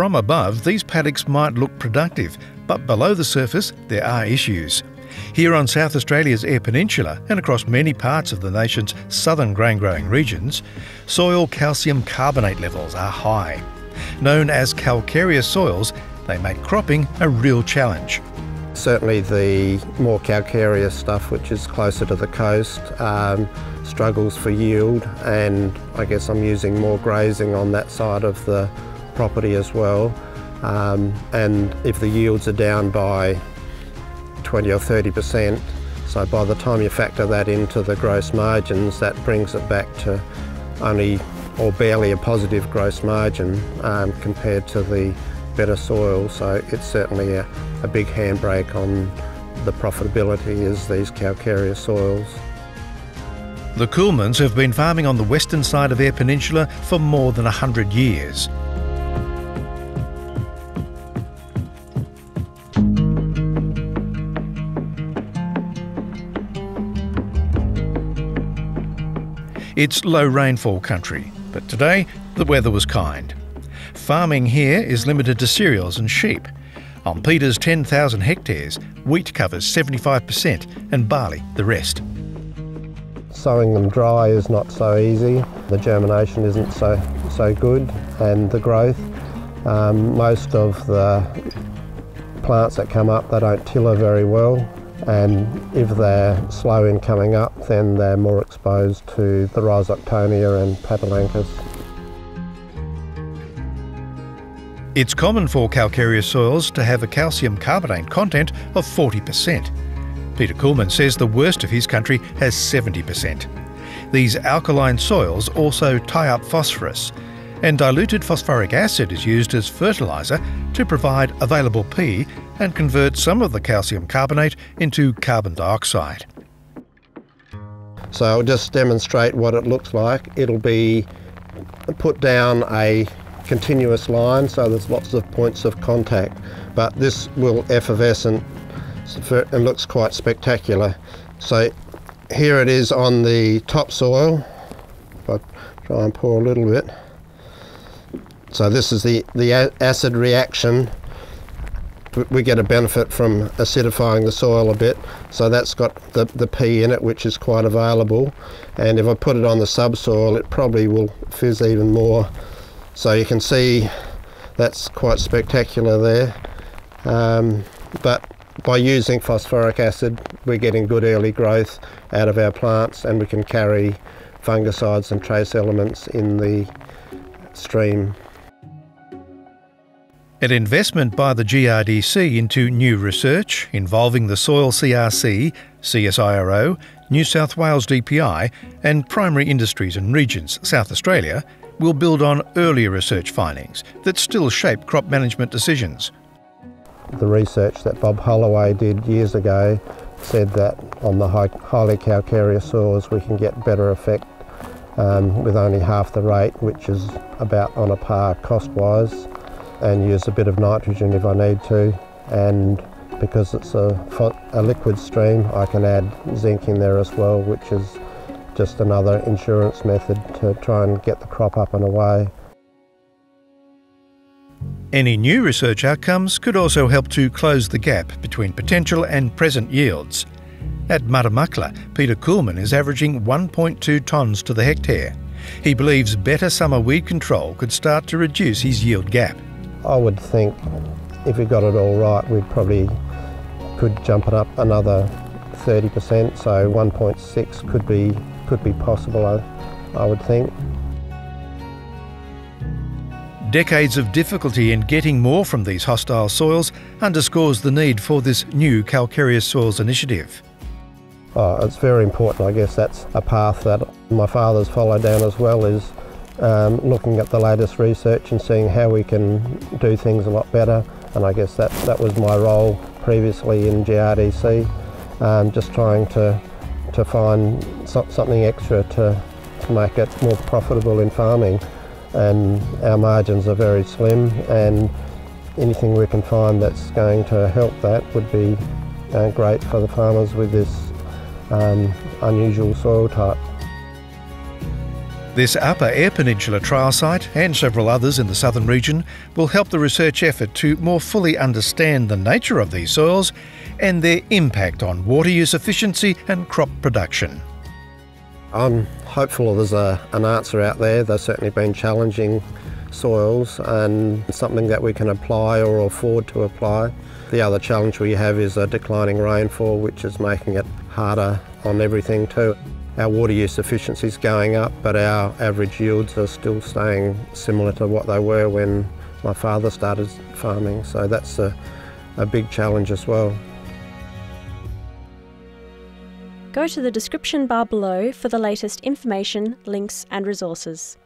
From above, these paddocks might look productive, but below the surface, there are issues. Here on South Australia's Eyre Peninsula and across many parts of the nation's southern grain growing regions, soil calcium carbonate levels are high. Known as calcareous soils, they make cropping a real challenge. Certainly the more calcareous stuff, which is closer to the coast, um, struggles for yield and I guess I'm using more grazing on that side of the property as well. Um, and if the yields are down by 20 or 30 percent, so by the time you factor that into the gross margins, that brings it back to only or barely a positive gross margin um, compared to the better soil. So it's certainly a, a big handbrake on the profitability is these calcareous soils. The Kuhlmanns have been farming on the western side of Eyre Peninsula for more than 100 years. It's low rainfall country, but today the weather was kind. Farming here is limited to cereals and sheep. On Peter's 10,000 hectares, wheat covers 75% and barley the rest. Sowing them dry is not so easy. The germination isn't so, so good and the growth. Um, most of the plants that come up, they don't tiller very well and if they're slow in coming up then they're more exposed to the Rhizoctonia and Pratylenchus. It's common for calcareous soils to have a calcium carbonate content of 40%. Peter Kuhlmann says the worst of his country has 70%. These alkaline soils also tie up phosphorus, and diluted phosphoric acid is used as fertiliser to provide available P and convert some of the calcium carbonate into carbon dioxide. So I'll just demonstrate what it looks like. It'll be put down a continuous line so there's lots of points of contact but this will effervescent and looks quite spectacular. So here it is on the topsoil. If I try and pour a little bit. So this is the, the acid reaction. We get a benefit from acidifying the soil a bit. So that's got the, the P in it, which is quite available. And if I put it on the subsoil, it probably will fizz even more. So you can see that's quite spectacular there. Um, but by using phosphoric acid, we're getting good early growth out of our plants and we can carry fungicides and trace elements in the stream. An investment by the GRDC into new research involving the Soil CRC, CSIRO, New South Wales DPI, and Primary Industries and Regions, South Australia, will build on earlier research findings that still shape crop management decisions. The research that Bob Holloway did years ago said that on the high, highly calcareous soils we can get better effect um, with only half the rate, which is about on a par cost-wise and use a bit of nitrogen if I need to and because it's a, a liquid stream I can add zinc in there as well which is just another insurance method to try and get the crop up and away. Any new research outcomes could also help to close the gap between potential and present yields. At Mudamuckla, Peter Kuhlmann is averaging 1.2 tonnes to the hectare. He believes better summer weed control could start to reduce his yield gap. I would think if we got it all right, we probably could jump it up another 30%, so 1.6 could be could be possible, I, I would think. Decades of difficulty in getting more from these hostile soils underscores the need for this new calcareous soils initiative. Oh, it's very important. I guess that's a path that my father's followed down as well is um, looking at the latest research and seeing how we can do things a lot better. And I guess that, that was my role previously in GRDC, um, just trying to, to find so, something extra to, to make it more profitable in farming. And our margins are very slim and anything we can find that's going to help that would be uh, great for the farmers with this um, unusual soil type. This Upper Eyre Peninsula trial site and several others in the southern region will help the research effort to more fully understand the nature of these soils and their impact on water use efficiency and crop production. I'm hopeful there's a, an answer out there. They've certainly been challenging soils and something that we can apply or afford to apply. The other challenge we have is a declining rainfall, which is making it harder on everything too. Our water use efficiency is going up, but our average yields are still staying similar to what they were when my father started farming. So that's a, a big challenge as well. Go to the description bar below for the latest information, links, and resources.